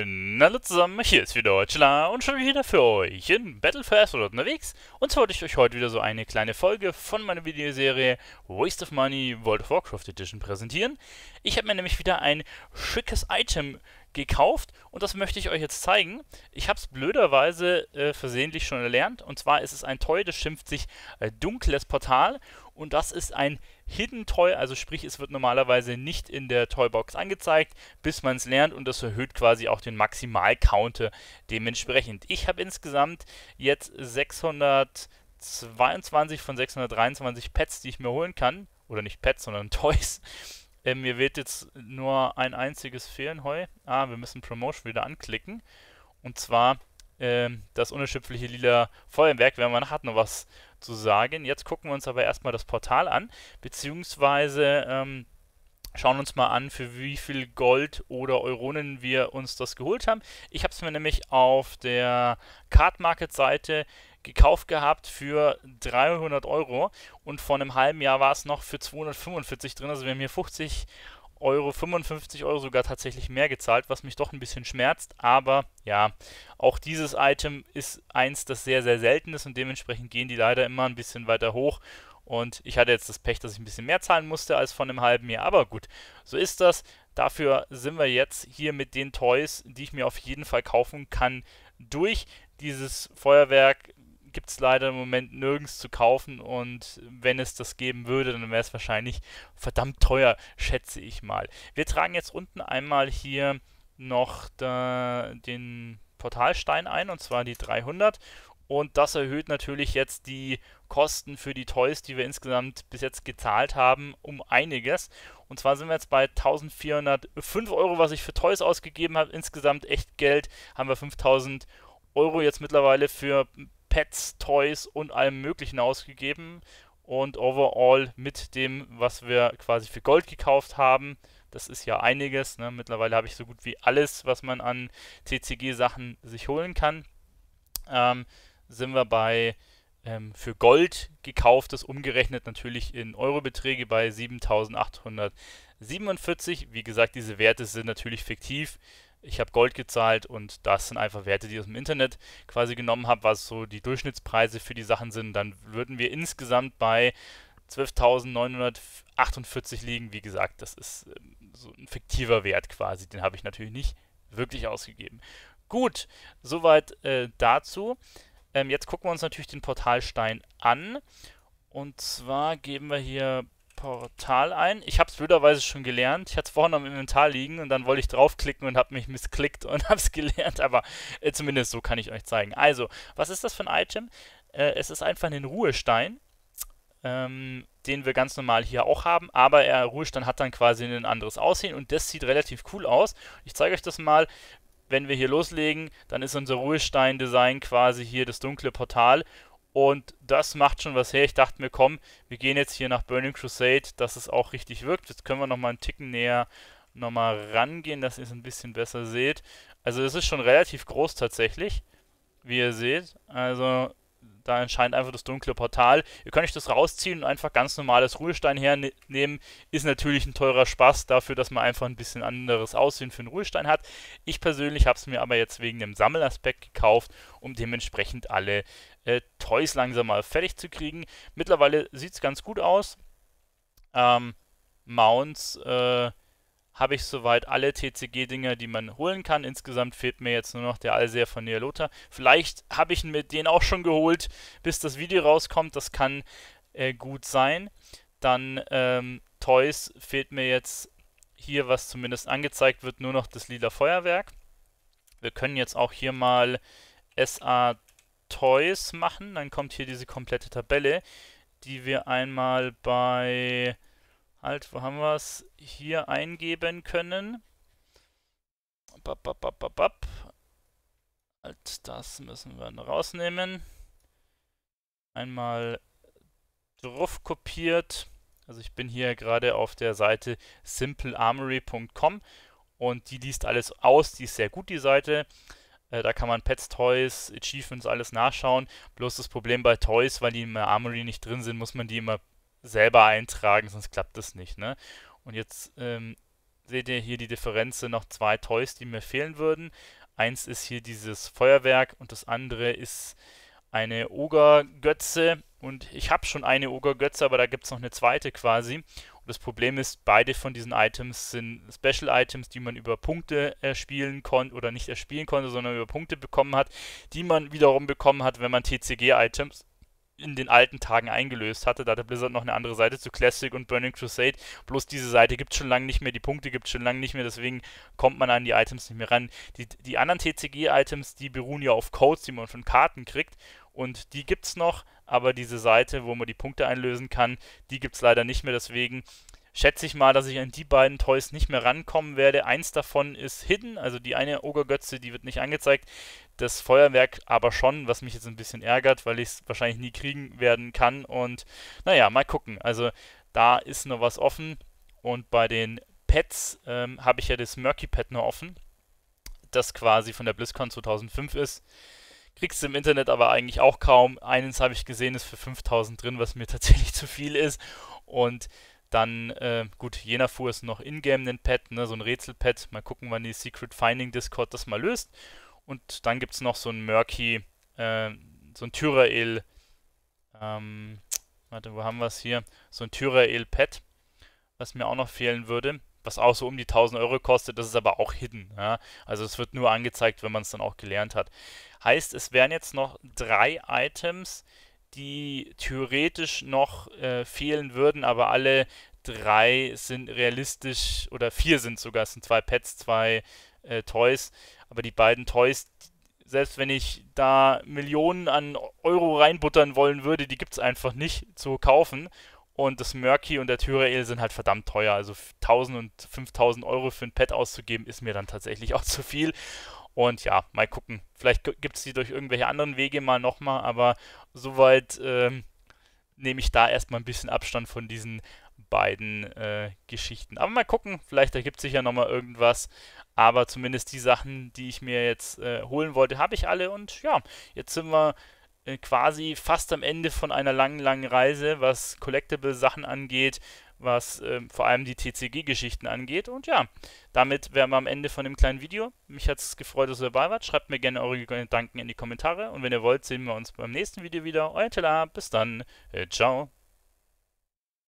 Hallo zusammen, hier ist wieder Deutschland und schon wieder für euch in Battle for Azeroth unterwegs. Und zwar wollte ich euch heute wieder so eine kleine Folge von meiner Videoserie Waste of Money World of Warcraft Edition präsentieren. Ich habe mir nämlich wieder ein schickes Item gekauft und das möchte ich euch jetzt zeigen. Ich habe es blöderweise äh, versehentlich schon erlernt und zwar ist es ein Toy, das schimpft sich äh, Dunkles Portal und das ist ein Hidden Toy, also sprich, es wird normalerweise nicht in der Toybox angezeigt, bis man es lernt und das erhöht quasi auch den Maximal-Counter dementsprechend. Ich habe insgesamt jetzt 622 von 623 Pets, die ich mir holen kann, oder nicht Pets, sondern Toys. Äh, mir wird jetzt nur ein einziges fehlen heu. Ah, wir müssen Promotion wieder anklicken. Und zwar äh, das unerschöpfliche lila Feuerwerk, wenn man hat noch was zu sagen. Jetzt gucken wir uns aber erstmal das Portal an, beziehungsweise ähm, schauen uns mal an, für wie viel Gold oder Euronen wir uns das geholt haben. Ich habe es mir nämlich auf der Card Market Seite gekauft gehabt für 300 Euro und vor einem halben Jahr war es noch für 245 drin. Also wir haben hier 50 Euro, 55 Euro sogar tatsächlich mehr gezahlt, was mich doch ein bisschen schmerzt. Aber ja, auch dieses Item ist eins, das sehr, sehr selten ist und dementsprechend gehen die leider immer ein bisschen weiter hoch. Und ich hatte jetzt das Pech, dass ich ein bisschen mehr zahlen musste als von einem halben Jahr. Aber gut, so ist das. Dafür sind wir jetzt hier mit den Toys, die ich mir auf jeden Fall kaufen kann, durch. Dieses Feuerwerk gibt es leider im Moment nirgends zu kaufen und wenn es das geben würde, dann wäre es wahrscheinlich verdammt teuer, schätze ich mal. Wir tragen jetzt unten einmal hier noch da, den Portalstein ein und zwar die 300 und das erhöht natürlich jetzt die Kosten für die Toys, die wir insgesamt bis jetzt gezahlt haben, um einiges. Und zwar sind wir jetzt bei 1405 Euro, was ich für Toys ausgegeben habe. Insgesamt echt Geld haben wir 5000 Euro jetzt mittlerweile für Pets, Toys und allem Möglichen ausgegeben. Und overall mit dem, was wir quasi für Gold gekauft haben, das ist ja einiges. Ne? Mittlerweile habe ich so gut wie alles, was man an TCG-Sachen sich holen kann. Ähm, sind wir bei ähm, für Gold gekauftes umgerechnet natürlich in Eurobeträge bei 7847. Wie gesagt, diese Werte sind natürlich fiktiv ich habe Gold gezahlt und das sind einfach Werte, die ich aus dem Internet quasi genommen habe, was so die Durchschnittspreise für die Sachen sind. Dann würden wir insgesamt bei 12.948 liegen. Wie gesagt, das ist ähm, so ein fiktiver Wert quasi. Den habe ich natürlich nicht wirklich ausgegeben. Gut, soweit äh, dazu. Ähm, jetzt gucken wir uns natürlich den Portalstein an. Und zwar geben wir hier Portal ein. Ich habe es blöderweise schon gelernt. Ich hatte es vorhin am Inventar liegen und dann wollte ich draufklicken und habe mich missklickt und habe es gelernt. Aber äh, zumindest so kann ich euch zeigen. Also, was ist das für ein Item? Äh, es ist einfach ein Ruhestein, ähm, den wir ganz normal hier auch haben. Aber der Ruhestein hat dann quasi ein anderes Aussehen und das sieht relativ cool aus. Ich zeige euch das mal. Wenn wir hier loslegen, dann ist unser Ruhestein-Design quasi hier das dunkle Portal und das macht schon was her. Ich dachte mir, komm, wir gehen jetzt hier nach Burning Crusade, dass es auch richtig wirkt. Jetzt können wir nochmal einen Ticken näher nochmal rangehen, dass ihr es ein bisschen besser seht. Also es ist schon relativ groß tatsächlich, wie ihr seht. Also da entscheidet einfach das dunkle Portal. Ihr könnt euch das rausziehen und einfach ganz normales Ruhestein hernehmen. Ist natürlich ein teurer Spaß dafür, dass man einfach ein bisschen anderes Aussehen für einen Ruhestein hat. Ich persönlich habe es mir aber jetzt wegen dem Sammelaspekt gekauft, um dementsprechend alle äh, Toys langsam mal fertig zu kriegen. Mittlerweile sieht es ganz gut aus. Ähm, Mounts äh, habe ich soweit alle TCG-Dinger, die man holen kann. Insgesamt fehlt mir jetzt nur noch der Allseher von Nealota. Vielleicht habe ich mir den auch schon geholt, bis das Video rauskommt. Das kann äh, gut sein. Dann ähm, Toys fehlt mir jetzt hier, was zumindest angezeigt wird, nur noch das lila Feuerwerk. Wir können jetzt auch hier mal SA Toys machen. Dann kommt hier diese komplette Tabelle, die wir einmal bei halt, wo haben wir es, hier eingeben können. Bap, bap, bap, bap, bap. Halt, das müssen wir rausnehmen. Einmal drauf kopiert. Also ich bin hier gerade auf der Seite simplearmory.com und die liest alles aus, die ist sehr gut, die Seite. Äh, da kann man Pets, Toys, Achievements, alles nachschauen. Bloß das Problem bei Toys, weil die in der Armory nicht drin sind, muss man die immer selber eintragen, sonst klappt das nicht. Ne? Und jetzt ähm, seht ihr hier die Differenz noch zwei Toys, die mir fehlen würden. Eins ist hier dieses Feuerwerk und das andere ist eine Ogergötze. Und ich habe schon eine Ogergötze, aber da gibt es noch eine zweite quasi. Und das Problem ist, beide von diesen Items sind Special Items, die man über Punkte erspielen konnte oder nicht erspielen konnte, sondern über Punkte bekommen hat, die man wiederum bekommen hat, wenn man TCG-Items in den alten Tagen eingelöst hatte. Da hatte Blizzard noch eine andere Seite zu Classic und Burning Crusade. Bloß diese Seite gibt es schon lange nicht mehr, die Punkte gibt es schon lange nicht mehr, deswegen kommt man an die Items nicht mehr ran. Die, die anderen TCG-Items, die beruhen ja auf Codes, die man von Karten kriegt. Und die gibt es noch, aber diese Seite, wo man die Punkte einlösen kann, die gibt es leider nicht mehr. Deswegen schätze ich mal, dass ich an die beiden Toys nicht mehr rankommen werde. Eins davon ist Hidden, also die eine Ogergötze, die wird nicht angezeigt. Das Feuerwerk aber schon, was mich jetzt ein bisschen ärgert, weil ich es wahrscheinlich nie kriegen werden kann. Und naja, mal gucken. Also da ist noch was offen. Und bei den Pets ähm, habe ich ja das Murky Pet noch offen, das quasi von der BlizzCon 2005 ist. Kriegst du im Internet aber eigentlich auch kaum. Eines habe ich gesehen, ist für 5000 drin, was mir tatsächlich zu viel ist. Und dann, äh, gut, jener fuhr es noch in-game ein Pad, ne, so ein Rätselpad. Mal gucken, wann die Secret Finding Discord das mal löst. Und dann gibt es noch so ein Murky, äh, so ein Tyrael, ähm, warte, wo haben wir es hier? So ein Tyrael-Pad, was mir auch noch fehlen würde, was auch so um die 1000 Euro kostet. Das ist aber auch hidden. Ja? Also es wird nur angezeigt, wenn man es dann auch gelernt hat. Heißt, es wären jetzt noch drei Items, die theoretisch noch äh, fehlen würden, aber alle drei sind realistisch oder vier sind sogar. Es sind zwei Pets, zwei äh, Toys. Aber die beiden Toys, selbst wenn ich da Millionen an Euro reinbuttern wollen würde, die gibt es einfach nicht zu kaufen. Und das Murky und der Tyrael sind halt verdammt teuer. Also 1000 und 5000 Euro für ein Pet auszugeben, ist mir dann tatsächlich auch zu viel. Und ja, mal gucken. Vielleicht gibt es die durch irgendwelche anderen Wege mal nochmal, aber soweit ähm, nehme ich da erstmal ein bisschen Abstand von diesen beiden äh, Geschichten. Aber mal gucken, vielleicht ergibt sich ja nochmal irgendwas. Aber zumindest die Sachen, die ich mir jetzt äh, holen wollte, habe ich alle. Und ja, jetzt sind wir quasi fast am Ende von einer langen, langen Reise, was Collectible-Sachen angeht, was äh, vor allem die TCG-Geschichten angeht. Und ja, damit wären wir am Ende von dem kleinen Video. Mich hat es gefreut, dass ihr dabei wart. Schreibt mir gerne eure Gedanken in die Kommentare. Und wenn ihr wollt, sehen wir uns beim nächsten Video wieder. Euer Teller, bis dann. Äh, ciao.